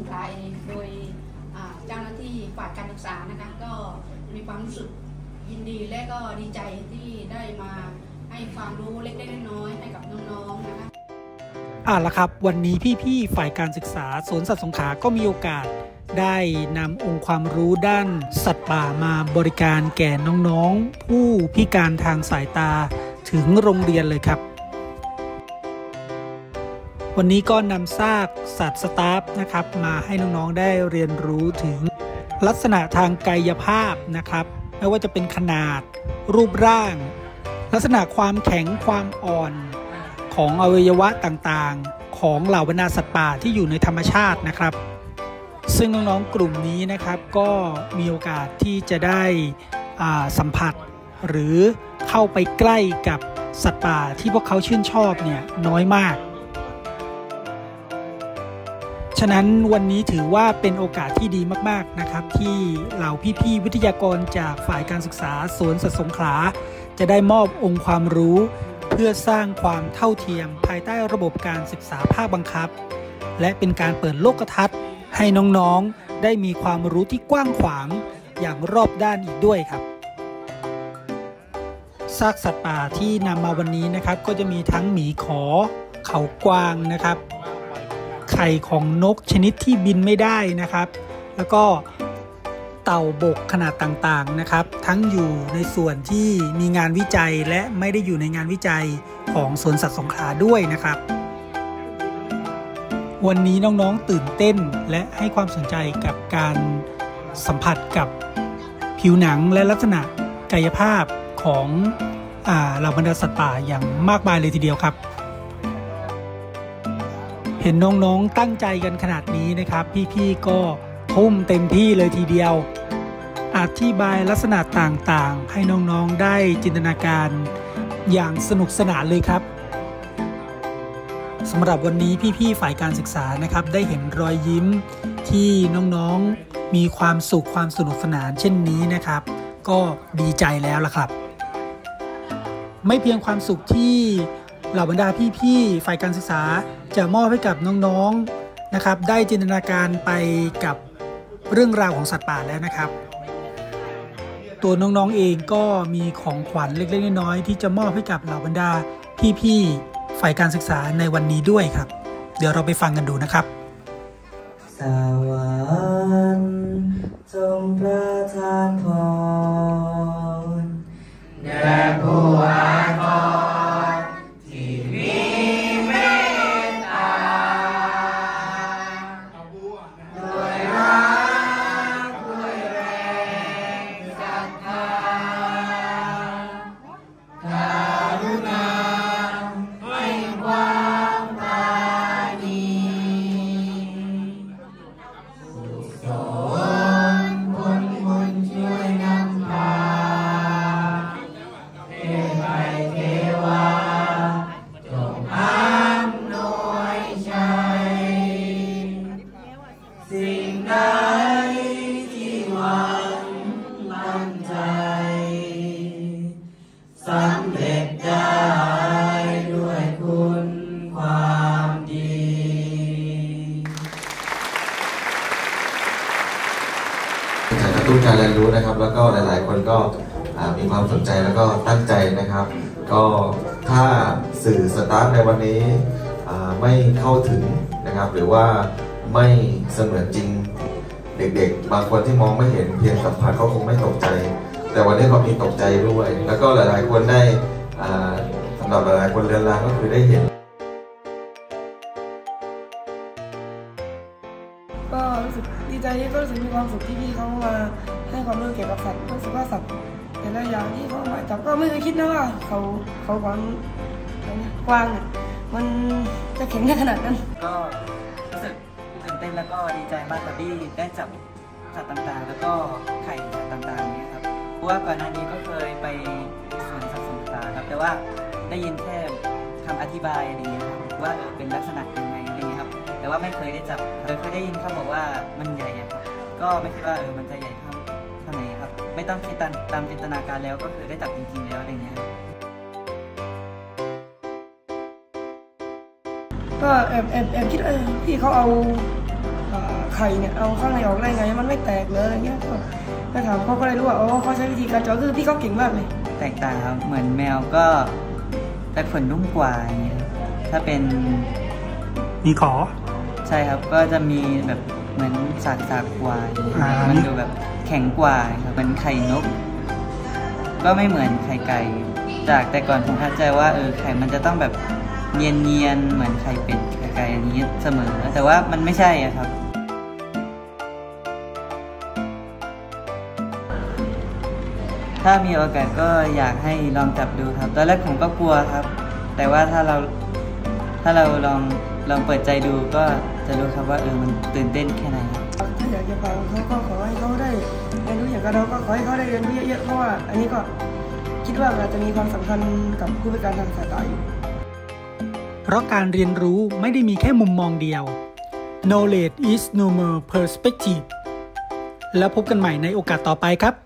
งขลาเองโดยเจ้าหน้าที่ฝ่ายการศึกษานะคะก็มีความรู้สึกยินดีและก็ดีใจที่ได้มาให้ความรู้เล็กๆน้อยๆให้กับน้องๆนะคะอ่าละครับ วันนี้พี่ๆฝ่ายการศึกษาสวนสัตว์สงขลาก็มีโอกาสได้นำองค์ความรู้ด้านสัตว์ป่ามาบริการแก่น้องๆ ผู้พิการทางสายตาถึงโรงเรียนเลยครับ วันนี้ก็นำซากสัตว์สตาฟนะครับ มาให้น้องๆได้เรียนรู้ถึงลักษณะทางกายภาพนะครับ ไม่ว่าจะเป็นขนาด รูปร่าง ลักษณะความแข็งความอ่อน ของอวัยวะต่างๆ ของเหล่าบรรดาสัตว์ป่าที่อยู่ในธรรมชาตินะครับ ซึ่งน้องๆกลุ่มนี้นะครับก็มีโอกาสที่จะได้สัมผัส หรือเข้าไปใกล้กับสัตว์ป่าที่พวกเขาชื่นชอบเนี่ยน้อยมาก ฉะนั้นวันนี้ถือว่าเป็นโอกาสที่ดีมากๆนะครับ ที่เหล่าพี่ๆวิทยากรจากฝ่ายการศึกษาสวนสัตว์สงขลา จะได้มอบองค์ความรู้ เพื่อสร้างความเท่าเทียม ภายใต้ระบบการศึกษาภาคบังคับ และเป็นการเปิดโลกทัศน์ ให้น้องๆได้มีความรู้ที่กว้างขวางอย่างรอบด้านอีกด้วยครับซากสัตว์ป่าที่นำมาวันนี้นะครับ ก็จะมีทั้งหมีขอ เขากวางนะครับ ไข่ของนกชนิดที่บินไม่ได้นะครับ แล้วก็เต่าบกขนาดต่างๆนะครับ ทั้งอยู่ในส่วนที่มีงานวิจัยและไม่ได้อยู่ในงานวิจัยของสวนสัตว์สงขลาด้วยนะครับ วันนี้น้องๆตื่นเต้นและให้ความสนใจกับการสัมผัสกับผิวหนังและลักษณะกายภาพของอ่าเหล่าบรรดาสัตว์ป่าอย่างมากมายเลยทีเดียวครับ เห็นน้องๆตั้งใจกันขนาดนี้นะครับ พี่ๆก็ทุ่มเต็มที่เลยทีเดียว อธิบายลักษณะต่างๆ ให้น้องๆได้จินตนาการอย่างสนุกสนานเลยครับสำหรับวันนี้พี่ๆฝ่ายการศึกษานะครับ ได้เห็นรอยยิ้มที่น้องๆมีความสุขความสนุกสนานเช่นนี้นะครับ ก็ดีใจแล้วล่ะครับ ไม่เพียงความสุขที่เหล่าบรรดาพี่ๆฝ่ายการศึกษา จะมอบให้กับน้องๆนะครับ ได้จินตนาการไปกับเรื่องราวของสัตว์ป่าแล้วนะครับ ตัวน้องๆเองก็มีของขวัญเล็กๆน้อยๆที่จะมอบให้กับเหล่าบรรดาพี่ๆฝ่ายการศึกษาในวันนี้ด้วยครับ เดี๋ยวเราไปฟังกันดูนะครับสวรรค์จงประทานพรแด่ผู้ำเร็จได้ด้วยคุณความดี การกระตุ้นการเรียนรู้นะครับ แล้วก็หลาย ๆ คนก็อ่ามีความสนใจแล้วก็ตั้งใจนะครับ ก็ถ้าสื่อสตาร์ทในวันนี้อ่าไม่เข้าถึงนะครับ หรือว่าไม่เสมือนจริง เด็กๆ บางคนที่มองไม่เห็นเพียงสัมผัสก็คงไม่ตกใจ แต่วันนี้เขามีตกใจด้วย แล้วก็หลายๆคนได้อ่าสำหรับหลายๆคนเรียนรางก็คือได้เห็น ก็รู้สึกดีใจที่ก็รู้สึกมีความสุขที่พี่เขามาให้ความรู้เกี่ยวกับสัตว์รู้สึกว่าสัตว์แต่ละอย่างที่เขามาจับก็ไม่เคยคิดนะว่าเขาเขากวางกวางอะมันจะแข็งได้ขนาดนั้น ก็รู้สึกตื่นเต้นแล้วก็ดีใจมากที่ได้จับสัตว์ต่างๆ แล้วก็ไข่สัตว์ต่างๆอย่างเนี้ยครับเพราะ ว่าก่อนหน้านี้ก็เคยไปสวนสัตว์สงขลาครับ แต่ว่าได้ยินแค่คำอธิบายอะไรเงี้ยครับว่าเออเป็นลักษณะยังไงอะไรเงี้ยครับ แต่ว่าไม่เคยได้จับโดยเคยได้ยินเขาบอกว่ามันใหญ่อะครับ ก็ไม่คิดว่าเออมันจะใหญ่เท่าเท่าไหนครับ ไม่ต้องคิดตามตามจินตนาการแล้วก็คือได้จับจริงๆแล้วอะไรเงี้ยก็แอบแอบแอบคิดเออพี่เขาเอาไข่เนี่ยเอาข้างในออกได้ไง มันไม่แตกเลยอะไรเงี้ย ก็ไปถามเขาก็เลยรู้ว่าอ๋อเขาใช้วิธีการเจาะคือพี่เขาเก่งมากเลยแตกต่างครับเหมือนแมวก็แต่ขนนุ่มกว่าอย่างเงี้ยครับถ้าเป็นมีขอ ใช่ครับก็จะมีแบบเหมือนสากสากๆกว่าอย่างเงี้ยอ่ามั มันดูแบบแข็งกว่าครับเหมือนไข่นก ก็ไม่เหมือนไข่ไก่ จากแต่ก่อนผมเข้าใจว่าเออไข่มันจะต้องแบบเนียนเนียนๆเหมือนไข่เป็ดไข่ไก่อย่างนี้เสมอ แต่ว่ามันไม่ใช่อะครับ ถ้ามีโอกาสก็อยากให้ลองจับดูครับ ตอนแรกผมก็กลัวครับ แต่ว่าถ้าเราถ้าเราลองลองเปิดใจดูก็จะรู้ครับว่าเออมันตื่นเต้นแค่ไหนครับถ้าอยากจะฟังเขาก็ขอให้เขาได้เรียนรู้อย่างกับเราก็ขอให้เขาได้เรียนรู้เยอะๆเพราะว่าอันนี้ก็คิดว่ามันอาจจะมีความสำคัญกับผู้พิการทางสายตาอยู่ เพราะการเรียนรู้ไม่ได้มีแค่มุมมองเดียว knowledge is no more perspective แล้วพบกันใหม่ในโอกาสต่อไปครับ